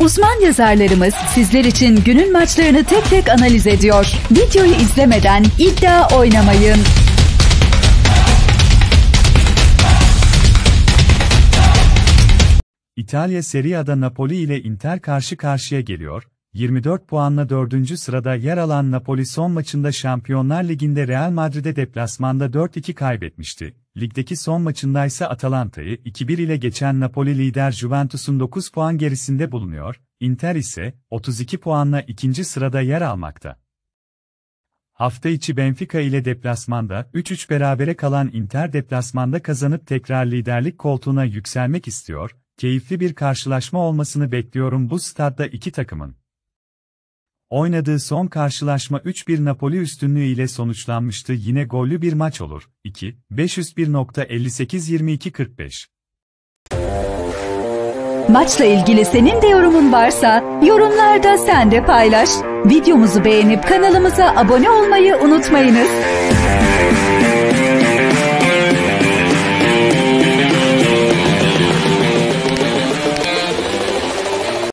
Uzman yazarlarımız sizler için günün maçlarını tek tek analiz ediyor. Videoyu izlemeden iddia oynamayın. İtalya Serie A'da Napoli ile Inter karşı karşıya geliyor. 24 puanla 4. sırada yer alan Napoli son maçında Şampiyonlar Ligi'nde Real Madrid'e deplasmanda 4-2 kaybetmişti. Ligdeki son maçında ise Atalanta'yı 2-1 ile geçen Napoli lider Juventus'un 9 puan gerisinde bulunuyor, Inter ise 32 puanla ikinci sırada yer almakta. Hafta içi Benfica ile deplasmanda 3-3 berabere kalan Inter deplasmanda kazanıp tekrar liderlik koltuğuna yükselmek istiyor, keyifli bir karşılaşma olmasını bekliyorum bu stadda iki takımın. Oynadığı son karşılaşma 3-1 Napoli üstünlüğü ile sonuçlanmıştı yine gollü bir maç olur. 2, 501.58-22-45 Maçla ilgili senin de yorumun varsa yorumlarda sen de paylaş. Videomuzu beğenip kanalımıza abone olmayı unutmayınız.